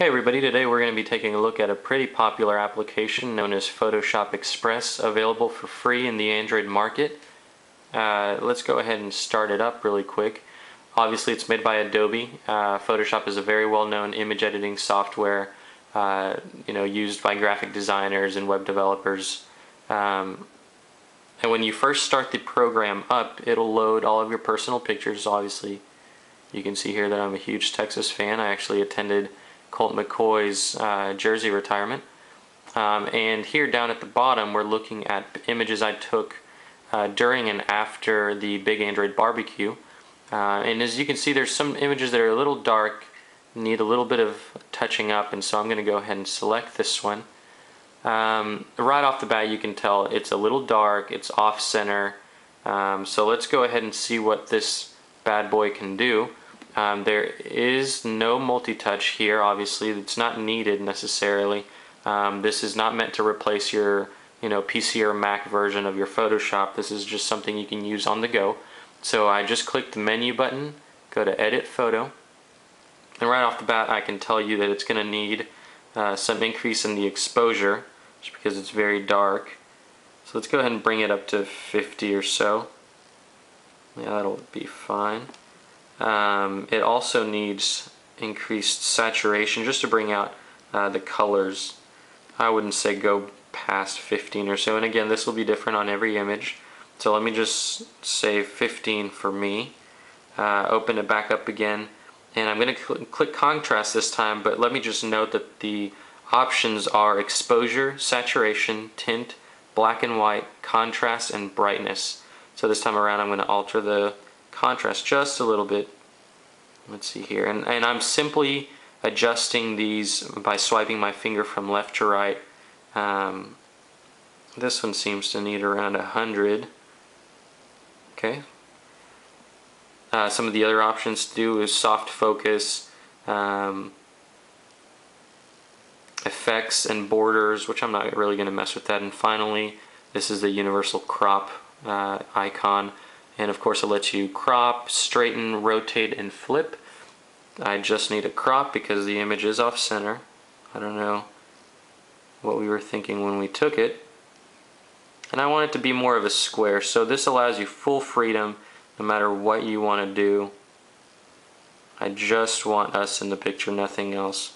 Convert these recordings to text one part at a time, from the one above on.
Hey everybody, today we're going to be taking a look at a pretty popular application known as Photoshop Express, available for free in the Android market. Uh, let's go ahead and start it up really quick. Obviously it's made by Adobe. Uh, Photoshop is a very well-known image editing software uh, you know, used by graphic designers and web developers. Um, and when you first start the program up, it'll load all of your personal pictures, obviously. You can see here that I'm a huge Texas fan. I actually attended Colt McCoy's uh, jersey retirement. Um, and here down at the bottom, we're looking at images I took uh, during and after the Big Android barbecue. Uh, and as you can see, there's some images that are a little dark, need a little bit of touching up, and so I'm going to go ahead and select this one. Um, right off the bat, you can tell it's a little dark, it's off center. Um, so let's go ahead and see what this bad boy can do. Um, there is no multi-touch here, obviously. It's not needed necessarily. Um, this is not meant to replace your you know, PC or Mac version of your Photoshop. This is just something you can use on the go. So I just click the menu button, go to Edit Photo, and right off the bat I can tell you that it's going to need uh, some increase in the exposure just because it's very dark. So let's go ahead and bring it up to 50 or so. Yeah, that'll be fine. Um, it also needs increased saturation just to bring out uh, the colors. I wouldn't say go past 15 or so and again this will be different on every image. So let me just say 15 for me. Uh, open it back up again and I'm going to cl click contrast this time but let me just note that the options are exposure, saturation, tint, black and white, contrast, and brightness. So this time around I'm going to alter the contrast just a little bit. Let's see here. And, and I'm simply adjusting these by swiping my finger from left to right. Um, this one seems to need around 100. Okay. Uh, some of the other options to do is soft focus, um, effects and borders, which I'm not really going to mess with that. And finally, this is the universal crop uh, icon and of course it lets you crop, straighten, rotate, and flip. I just need a crop because the image is off center. I don't know what we were thinking when we took it. And I want it to be more of a square, so this allows you full freedom no matter what you want to do. I just want us in the picture, nothing else.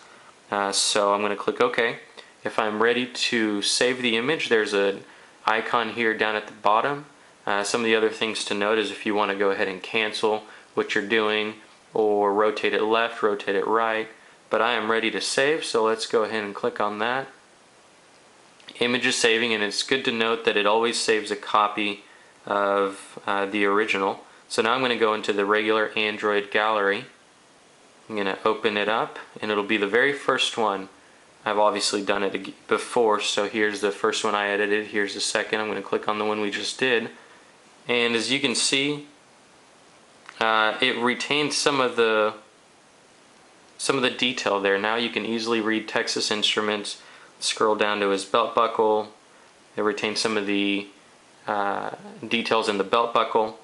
Uh, so I'm going to click OK. If I'm ready to save the image, there's an icon here down at the bottom uh, some of the other things to note is if you want to go ahead and cancel what you're doing or rotate it left, rotate it right. But I am ready to save, so let's go ahead and click on that. Image is saving, and it's good to note that it always saves a copy of uh, the original. So now I'm going to go into the regular Android gallery. I'm going to open it up, and it'll be the very first one. I've obviously done it before, so here's the first one I edited. Here's the second. I'm going to click on the one we just did and as you can see uh, it retains some of the some of the detail there. Now you can easily read Texas Instruments scroll down to his belt buckle. It retains some of the uh, details in the belt buckle.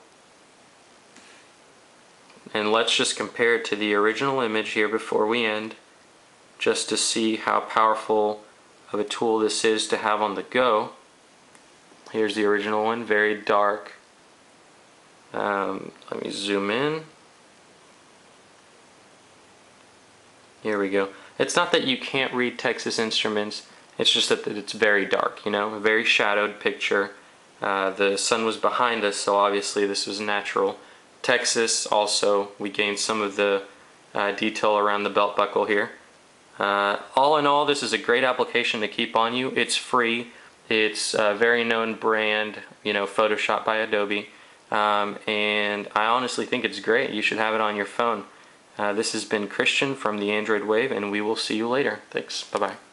And let's just compare it to the original image here before we end just to see how powerful of a tool this is to have on the go. Here's the original one very dark um, let me zoom in. Here we go. It's not that you can't read Texas Instruments, it's just that it's very dark, you know, a very shadowed picture. Uh, the sun was behind us, so obviously this was natural. Texas also, we gained some of the uh, detail around the belt buckle here. Uh, all in all, this is a great application to keep on you. It's free. It's a very known brand, you know, Photoshop by Adobe. Um, and I honestly think it's great. You should have it on your phone. Uh, this has been Christian from the Android Wave, and we will see you later. Thanks. Bye-bye.